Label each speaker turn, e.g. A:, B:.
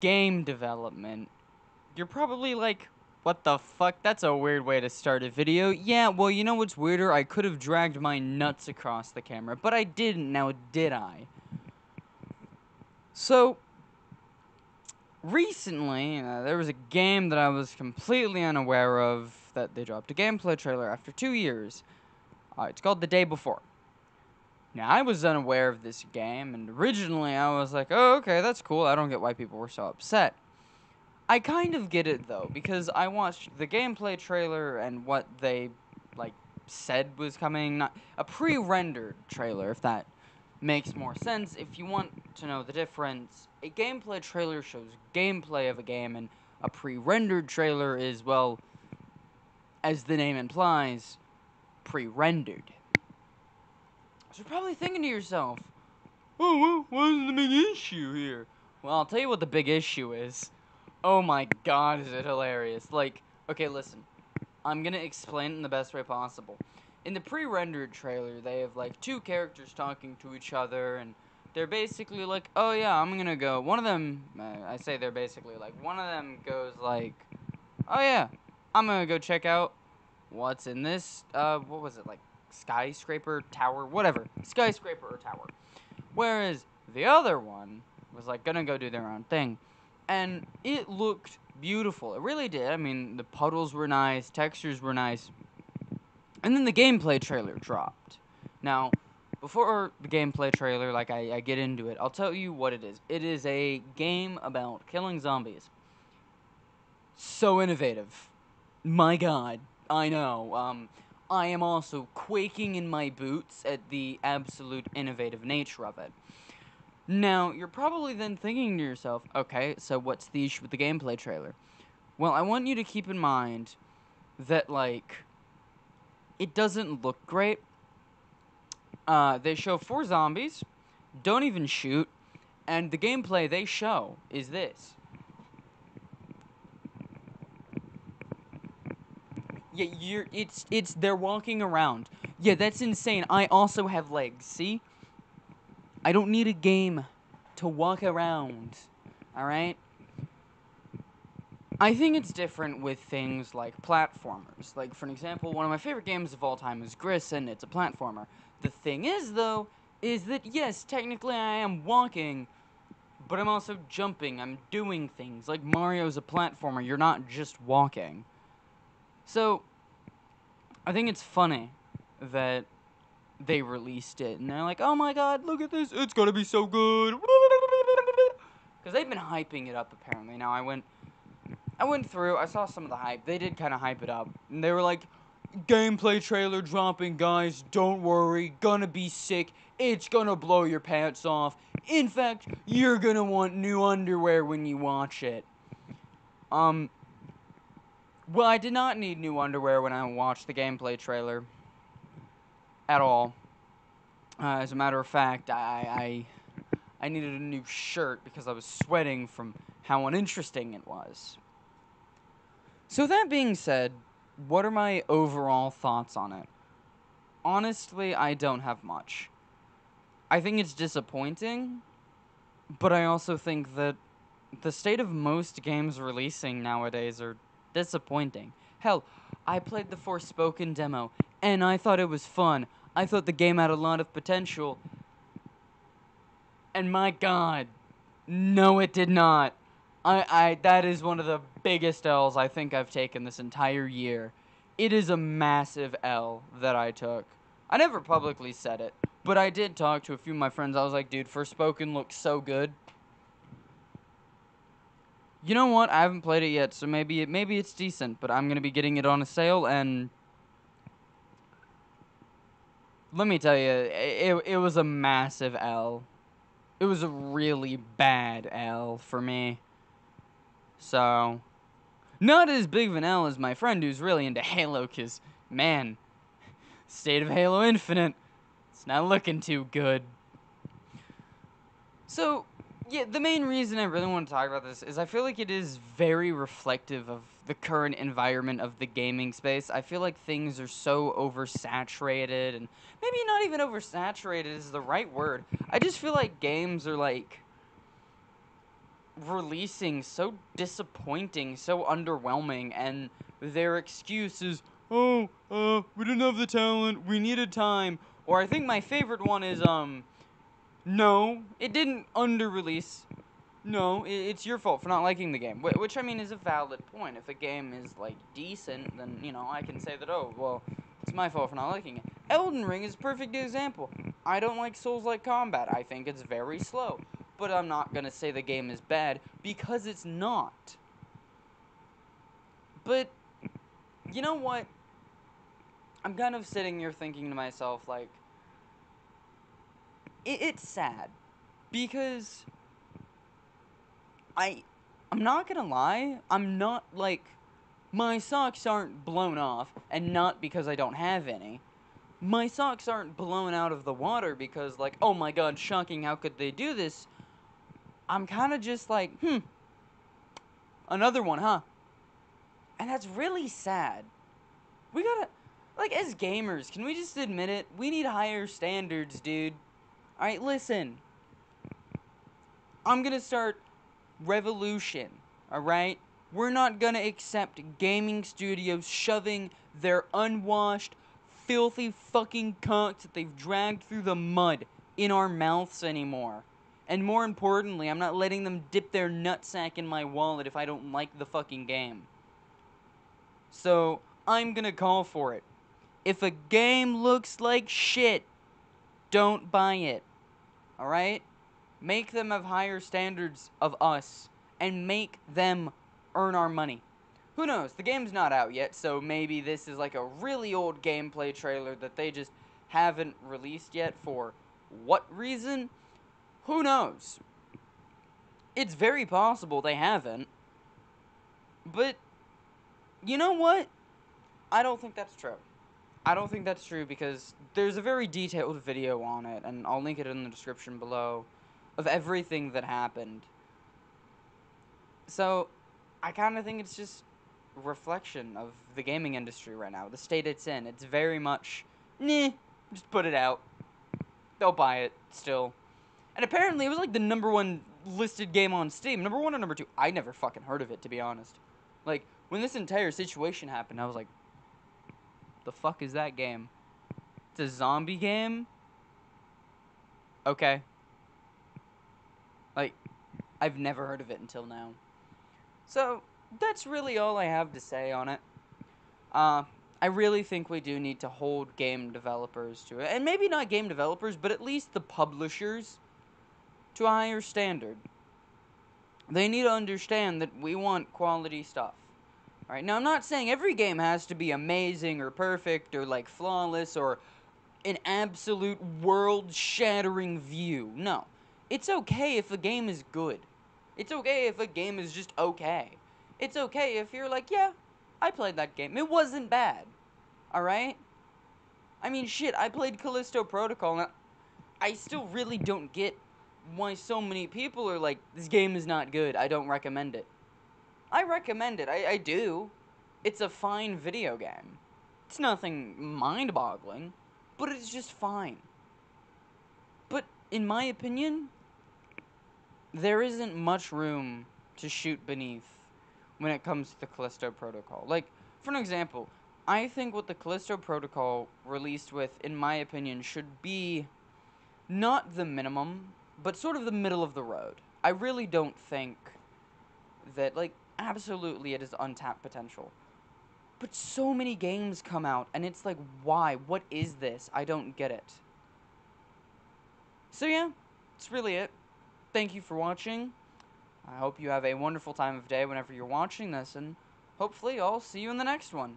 A: game development, you're probably like, what the fuck? That's a weird way to start a video. Yeah, well, you know what's weirder? I could have dragged my nuts across the camera, but I didn't, now did I? So, recently, uh, there was a game that I was completely unaware of that they dropped a gameplay trailer after two years. Uh, it's called The Day Before. Now, I was unaware of this game, and originally I was like, oh, okay, that's cool. I don't get why people were so upset. I kind of get it, though, because I watched the gameplay trailer and what they, like, said was coming. Not a pre-rendered trailer, if that makes more sense. If you want to know the difference, a gameplay trailer shows gameplay of a game, and a pre-rendered trailer is, well, as the name implies, pre-rendered. So you're probably thinking to yourself, oh, what's the big issue here? Well, I'll tell you what the big issue is. Oh my god, is it hilarious. Like, okay, listen. I'm gonna explain it in the best way possible. In the pre-rendered trailer, they have, like, two characters talking to each other, and they're basically like, oh yeah, I'm gonna go. One of them, uh, I say they're basically like, one of them goes like, oh yeah, I'm gonna go check out what's in this, uh, what was it, like, skyscraper, tower, whatever, skyscraper or tower. Whereas the other one was like gonna go do their own thing. And it looked beautiful. It really did. I mean, the puddles were nice, textures were nice. And then the gameplay trailer dropped. Now, before the gameplay trailer, like I, I get into it, I'll tell you what it is. It is a game about killing zombies. So innovative. My god. I know. Um, I am also quaking in my boots at the absolute innovative nature of it. Now, you're probably then thinking to yourself, okay, so what's the issue with the gameplay trailer? Well, I want you to keep in mind that, like, it doesn't look great. Uh, they show four zombies, don't even shoot, and the gameplay they show is this. Yeah, you're it's it's they're walking around. Yeah, that's insane. I also have legs, see? I don't need a game to walk around. All right? I think it's different with things like platformers. Like for an example, one of my favorite games of all time is Gris and it's a platformer. The thing is though is that yes, technically I am walking, but I'm also jumping. I'm doing things. Like Mario's a platformer. You're not just walking. So, I think it's funny that they released it and they're like, oh my god, look at this, it's gonna be so good. Because they've been hyping it up apparently. Now I went, I went through, I saw some of the hype. They did kind of hype it up, and they were like, gameplay trailer dropping, guys. Don't worry, gonna be sick. It's gonna blow your pants off. In fact, you're gonna want new underwear when you watch it. Um, well, I did not need new underwear when I watched the gameplay trailer. At all. Uh, as a matter of fact, I, I, I needed a new shirt because I was sweating from how uninteresting it was. So that being said, what are my overall thoughts on it? Honestly, I don't have much. I think it's disappointing, but I also think that the state of most games releasing nowadays are disappointing. Hell, I played the Forspoken demo, and I thought it was fun. I thought the game had a lot of potential. And my god, no it did not. I, I, that is one of the biggest L's I think I've taken this entire year. It is a massive L that I took. I never publicly said it, but I did talk to a few of my friends. I was like, dude, Forspoken looks so good. You know what? I haven't played it yet, so maybe it, maybe it's decent. But I'm gonna be getting it on a sale, and let me tell you, it it was a massive L. It was a really bad L for me. So, not as big of an L as my friend who's really into Halo, cause man, state of Halo Infinite, it's not looking too good. So, yeah, the main reason I really want to talk about this is I feel like it is very reflective of the current environment of the gaming space. I feel like things are so oversaturated, and maybe not even oversaturated is the right word. I just feel like games are like. releasing so disappointing, so underwhelming, and their excuse is, oh, uh, we didn't have the talent, we needed time. Or I think my favorite one is, um, no, it didn't under-release. No, it's your fault for not liking the game. Which, I mean, is a valid point. If a game is, like, decent, then, you know, I can say that, oh, well, it's my fault for not liking it. Elden Ring is a perfect example. I don't like Souls-like combat. I think it's very slow. But I'm not to say the game is bad, because it's not. But, you know what? I'm kind of sitting here thinking to myself, like, it, it's sad. Because I I'm not gonna lie, I'm not like my socks aren't blown off, and not because I don't have any. My socks aren't blown out of the water because like, oh my god, shocking, how could they do this? I'm kind of just like, hmm, another one, huh? And that's really sad. We gotta, like, as gamers, can we just admit it? We need higher standards, dude. Alright, listen. I'm gonna start revolution, alright? We're not gonna accept gaming studios shoving their unwashed, filthy fucking cocks that they've dragged through the mud in our mouths anymore. And more importantly, I'm not letting them dip their nutsack in my wallet if I don't like the fucking game. So, I'm gonna call for it. If a game looks like shit, don't buy it. Alright? Make them have higher standards of us and make them earn our money. Who knows? The game's not out yet, so maybe this is like a really old gameplay trailer that they just haven't released yet for what reason? Who knows? It's very possible they haven't. But, you know what? I don't think that's true. I don't think that's true because there's a very detailed video on it, and I'll link it in the description below, of everything that happened. So, I kind of think it's just reflection of the gaming industry right now, the state it's in. It's very much, nah, just put it out. They'll buy it still. And apparently it was like the number one listed game on Steam. Number one or number two? I never fucking heard of it, to be honest. Like, when this entire situation happened, I was like, the fuck is that game? It's a zombie game? Okay. Like, I've never heard of it until now. So, that's really all I have to say on it. Uh, I really think we do need to hold game developers to it. And maybe not game developers, but at least the publishers to a higher standard. They need to understand that we want quality stuff. Alright, now I'm not saying every game has to be amazing or perfect or like flawless or an absolute world shattering view. No. It's okay if a game is good. It's okay if a game is just okay. It's okay if you're like, yeah, I played that game. It wasn't bad. Alright? I mean, shit, I played Callisto Protocol and I still really don't get why so many people are like, this game is not good. I don't recommend it. I recommend it. I, I do. It's a fine video game. It's nothing mind-boggling, but it's just fine. But in my opinion, there isn't much room to shoot beneath when it comes to the Callisto Protocol. Like, for an example, I think what the Callisto Protocol released with, in my opinion, should be not the minimum, but sort of the middle of the road. I really don't think that, like, absolutely it is untapped potential. But so many games come out, and it's like, why? What is this? I don't get it. So yeah, that's really it. Thank you for watching. I hope you have a wonderful time of day whenever you're watching this, and hopefully I'll see you in the next one.